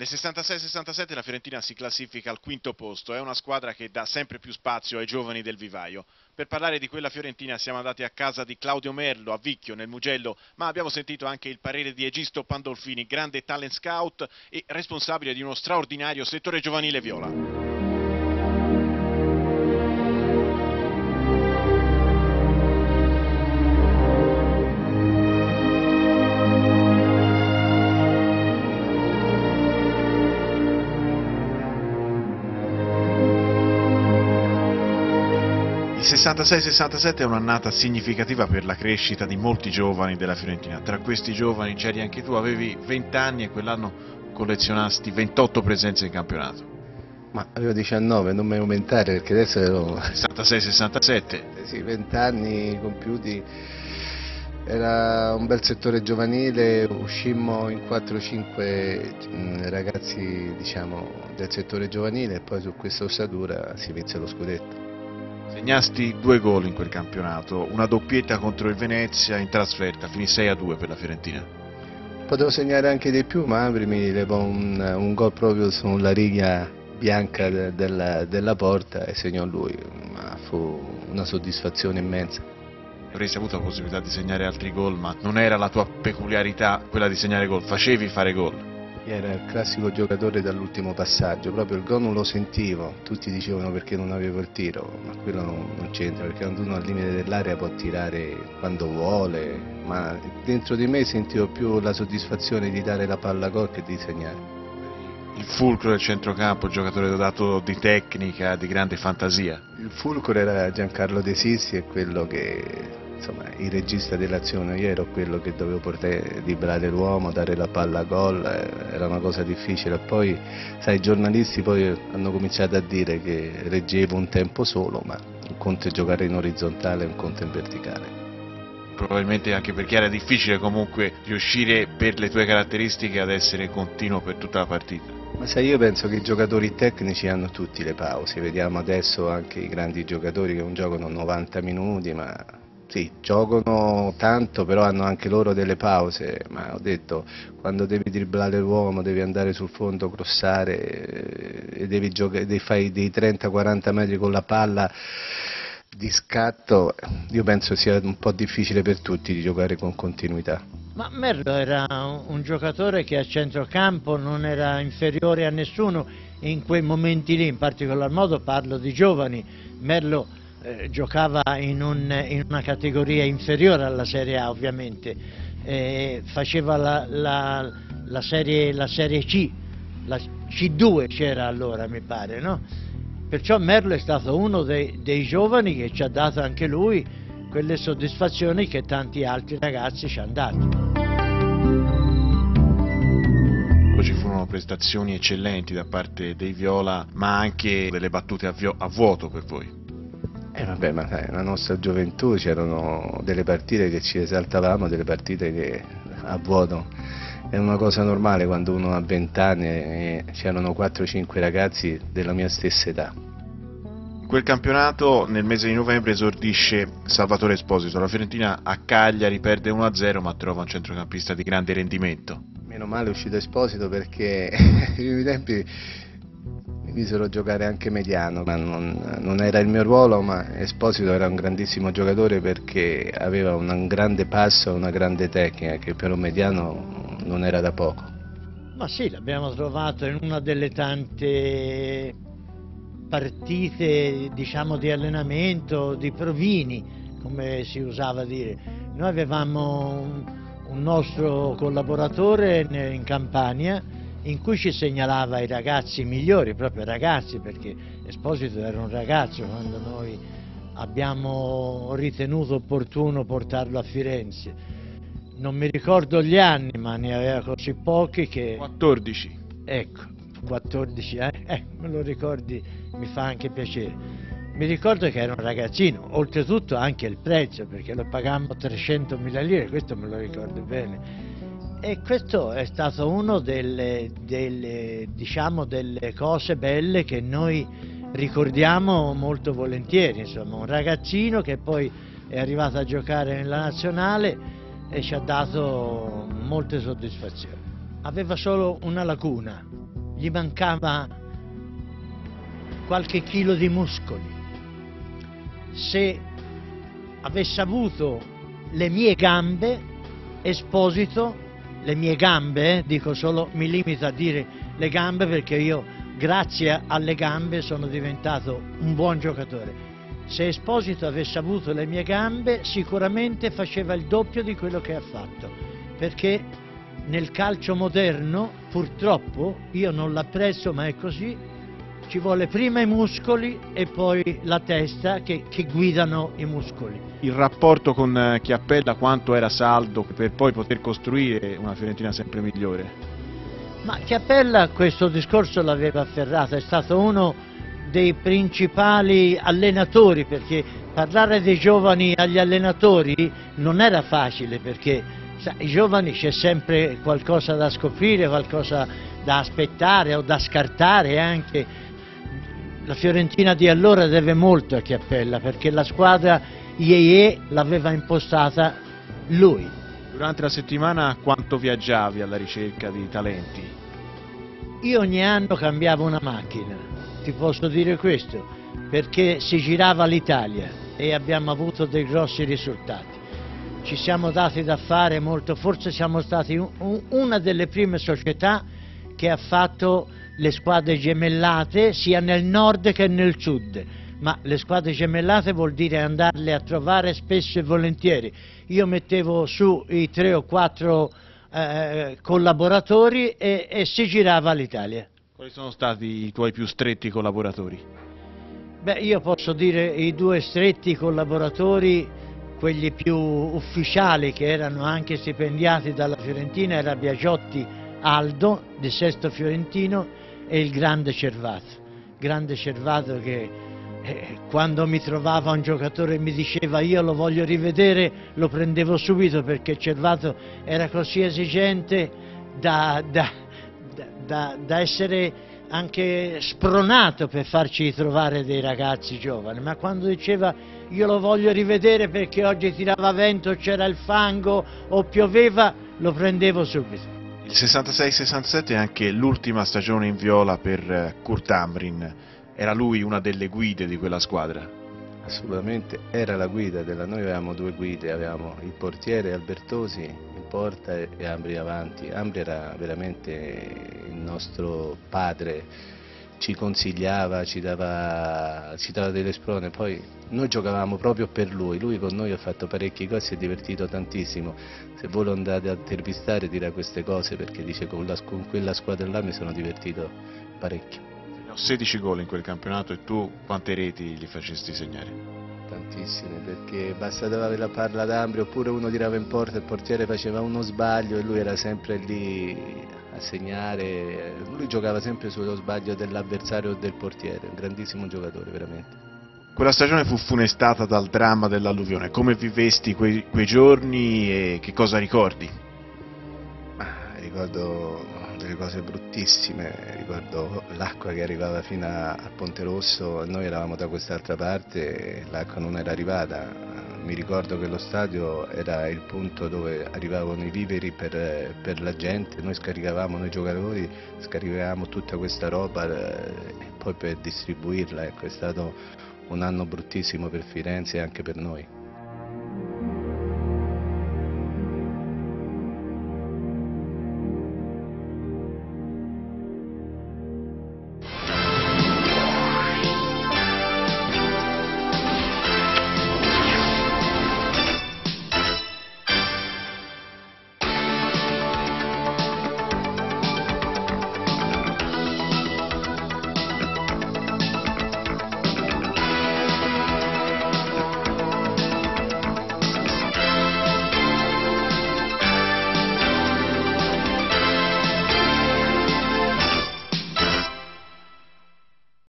Nel 66-67 la Fiorentina si classifica al quinto posto, è una squadra che dà sempre più spazio ai giovani del vivaio. Per parlare di quella Fiorentina siamo andati a casa di Claudio Merlo a Vicchio nel Mugello, ma abbiamo sentito anche il parere di Egisto Pandolfini, grande talent scout e responsabile di uno straordinario settore giovanile viola. 66-67 è un'annata significativa per la crescita di molti giovani della Fiorentina. Tra questi giovani c'eri anche tu, avevi 20 anni e quell'anno collezionasti 28 presenze in campionato. Ma avevo 19, non mi aumentare perché adesso ero... 66-67. Eh sì, 20 anni compiuti, era un bel settore giovanile, uscimmo in 4-5 ragazzi diciamo, del settore giovanile e poi su questa ossatura si vinse lo scudetto. Segnasti due gol in quel campionato, una doppietta contro il Venezia in trasferta, finì 6 a 2 per la Fiorentina. Potevo segnare anche di più, ma Ambri mi levò un, un gol proprio sulla riga bianca de, della, della, porta e segnò lui, ma fu una soddisfazione immensa. Avresti avuto la possibilità di segnare altri gol, ma non era la tua peculiarità quella di segnare gol, facevi fare gol era il classico giocatore dall'ultimo passaggio, proprio il gol non lo sentivo, tutti dicevano perché non avevo il tiro, ma quello non, non c'entra, perché quando uno al limite dell'area può tirare quando vuole, ma dentro di me sentivo più la soddisfazione di dare la palla a gol che di segnare. Il fulcro del centrocampo, giocatore dotato di tecnica, di grande fantasia. Il fulcro era Giancarlo De Sissi e quello che insomma, il regista dell'azione, io ero quello che dovevo portare, librare l'uomo, dare la palla a gol, eh, era una cosa difficile. Poi, sai, i giornalisti poi hanno cominciato a dire che reggevo un tempo solo, ma un conto è giocare in orizzontale e un conto in verticale. Probabilmente anche perché era difficile comunque riuscire per le tue caratteristiche ad essere continuo per tutta la partita. Ma sai, io penso che i giocatori tecnici hanno tutti le pause, vediamo adesso anche i grandi giocatori che non giocano 90 minuti, ma sì, giocano tanto, però hanno anche loro delle pause, ma ho detto, quando devi dribblare l'uomo, devi andare sul fondo, crossare eh, e devi, devi fare dei 30-40 metri con la palla di scatto, io penso sia un po' difficile per tutti di giocare con continuità. Ma Merlo era un giocatore che a centrocampo non era inferiore a nessuno in quei momenti lì, in particolar modo parlo di giovani. Merlo eh, giocava in, un, in, una categoria inferiore alla Serie A ovviamente, eh, faceva la, la, la, serie, la, serie, C, la C2 c'era allora mi pare, no? Perciò Merlo è stato uno dei, dei giovani che ci ha dato anche lui quelle soddisfazioni che tanti altri ragazzi ci hanno dato. ci furono prestazioni eccellenti da parte dei Viola, ma anche delle battute a, a vuoto per voi. Eh vabbè, ma sai, nella nostra gioventù c'erano delle partite che ci esaltavamo, delle partite che a vuoto è una cosa normale quando uno ha 20 anni e c'erano 4-5 ragazzi della mia stessa età. In quel campionato nel mese di novembre esordisce Salvatore Esposito, la Fiorentina a Cagliari perde 1-0 ma trova un centrocampista di grande rendimento. Meno male è uscito Esposito perché i primi tempi mi misero giocare anche mediano, non, non, era il mio ruolo, ma Esposito era un grandissimo giocatore perché aveva un grande passo una grande tecnica che per un mediano non era da poco. Ma sì, l'abbiamo trovato in una delle tante partite diciamo, di allenamento, di provini, come si usava dire. Noi avevamo un, un nostro collaboratore in Campania in cui ci segnalava i ragazzi migliori, proprio ragazzi, perché Esposito era un ragazzo quando noi abbiamo ritenuto opportuno portarlo a Firenze. Non mi ricordo gli anni, ma ne aveva così pochi che... 14. Ecco, 14 anni, eh, me lo ricordi, mi fa anche piacere. Mi ricordo che era un ragazzino, oltretutto anche il prezzo, perché lo pagammo 300.000 lire, questo me lo ricordo bene e questo è stato una delle, delle, diciamo, delle cose belle che noi ricordiamo molto volentieri, insomma, un ragazzino che poi è arrivato a giocare nella nazionale e ci ha dato molte soddisfazioni. Aveva solo una lacuna, gli mancava qualche chilo di muscoli. Se avesse avuto le mie gambe, Esposito, le mie gambe, eh, dico solo, mi limito a dire le gambe perché io grazie alle gambe sono diventato un buon giocatore. Se Esposito avesse avuto le mie gambe sicuramente faceva il doppio di quello che ha fatto, perché nel calcio moderno purtroppo, io non l'apprezzo ma è così, ci vuole prima i muscoli e poi la testa che, che guidano i muscoli. Il rapporto con eh, Chiappella quanto era saldo per poi poter costruire una Fiorentina sempre migliore? Ma Chiappella questo discorso l'aveva afferrato, è stato uno dei principali allenatori perché parlare dei giovani agli allenatori non era facile perché sa, i giovani c'è sempre qualcosa da scoprire, qualcosa da aspettare o da scartare anche la Fiorentina di allora deve molto a Chiappella perché la squadra IEE l'aveva impostata lui. Durante la settimana quanto viaggiavi alla ricerca di talenti? Io ogni anno cambiavo una macchina, ti posso dire questo, perché si girava l'Italia e abbiamo avuto dei grossi risultati. Ci siamo dati da fare molto, forse siamo stati un, una delle prime società che ha fatto le squadre gemellate sia nel nord che nel sud, ma le squadre gemellate vuol dire andarle a trovare spesso e volentieri. Io mettevo su i tre o quattro eh, collaboratori e, e si girava l'Italia. Quali sono stati i tuoi più stretti collaboratori? Beh, io posso dire i due stretti collaboratori, quelli più ufficiali che erano anche stipendiati dalla Fiorentina, era Biagiotti Aldo di Sesto Fiorentino e il grande Cervato, grande Cervato che eh, quando mi trovava un giocatore e mi diceva io lo voglio rivedere, lo prendevo subito perché Cervato era così esigente da, da, da, da essere anche spronato per farci trovare dei ragazzi giovani, ma quando diceva io lo voglio rivedere perché oggi tirava vento, c'era il fango o pioveva, lo prendevo subito. Il 66-67 è anche l'ultima stagione in viola per eh, Kurt Amrin, era lui una delle guide di quella squadra? Assolutamente, era la guida, della... noi avevamo due guide, avevamo il portiere Albertosi in porta e Ambri avanti. Ambri era veramente il nostro padre ci consigliava, ci dava, ci dava delle sprone, poi noi giocavamo proprio per lui, lui con noi ha fatto parecchie cose, si è divertito tantissimo, se voi lo andate a intervistare dirà queste cose perché dice con, la, con quella squadra là mi sono divertito parecchio. Ho 16 gol in quel campionato e tu quante reti gli facesti segnare? Tantissime, perché basta dare la palla ad Ambri oppure uno tirava in porta, il portiere faceva uno sbaglio e lui era sempre lì segnare, lui giocava sempre sullo sbaglio dell'avversario o del portiere, un grandissimo giocatore veramente. Quella stagione fu funestata dal dramma dell'alluvione, come vivesti quei, quei, giorni e che cosa ricordi? Ah, ricordo delle cose bruttissime, ricordo l'acqua che arrivava fino a, a Ponte Rosso, noi eravamo da quest'altra parte e l'acqua non era arrivata, mi ricordo che lo stadio era il punto dove arrivavano i viveri per, per la gente, noi scaricavamo, noi giocatori scaricavamo tutta questa roba eh, e poi per distribuirla, ecco, è stato un anno bruttissimo per Firenze e anche per noi.